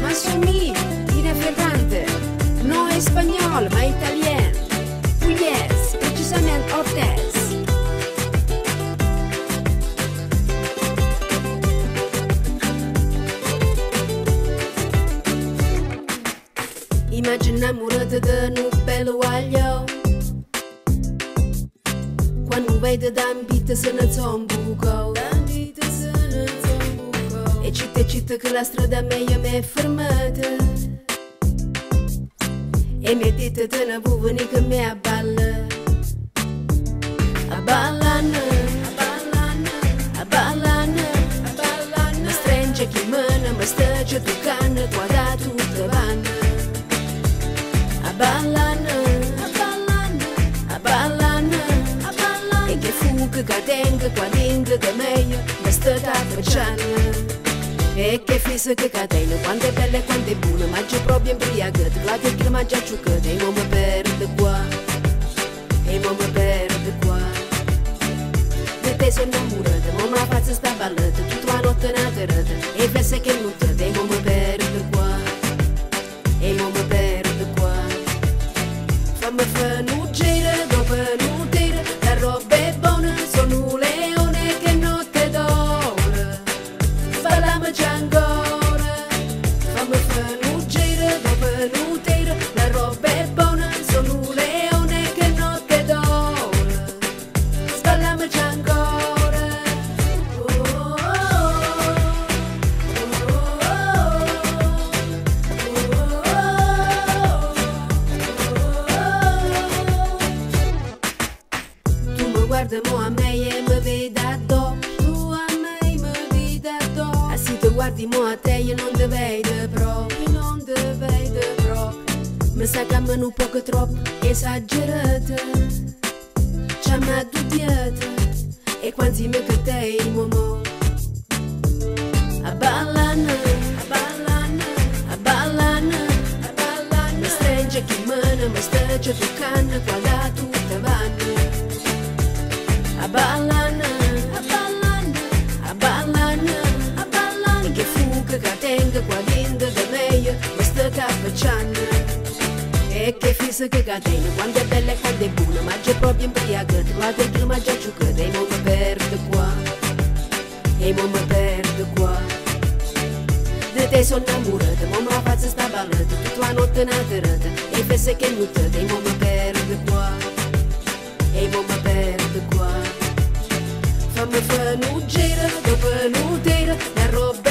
ma sommi, irreverente, non è spagnolo, ma italiano, pugliese, precisamente ortes. Immaginiamo-te de un bello aglio Quando vede d'ambita se ne zombuco E città città che la strada meglio mi è fermata E mi dite te ne vuoi che mi abballa Abballano Abballano Abballano Stringe chi mena ma stage tu canne qua tutta vanno Abballano Abballano Abballano Abballano E che fu che cadenga qua dentro che meglio ma sta facendo e che fisse che catena, quando è bella e quando è buona, mangia proprio imbriacata, la che mangia ciucata, e non mi perde qua, e non mi perde tiro, la roba è buona, sono un leone che notte d'ora. Parlamoci ancora. Tu mi guardi mo a me e mi vedi addosso guardi mo a te io non ti vedo proprio Non ti vedo proprio Mi sa che a me un poco troppo esagerata C'è me dubbiata E quanti mi che te mo mo A ballano A ballano A ballano A ballano Mi stringe chi mena Mi stringe tu canna Qua da tutta vanno a ballana, che cappacciano E che fiso che catena Quando è bella e quando è buona Ma c'è proprio imbriagata Ma che prima già giocata E non mi perdo qua. E non mi perdo qua. De te sono innamorata Ma la faccia sta ballata Tutta la notte una terata E pensa che è mutata E non mi perdo qua. E non mi perdo qua. Fammi fare un giro Dopo un'utera La roba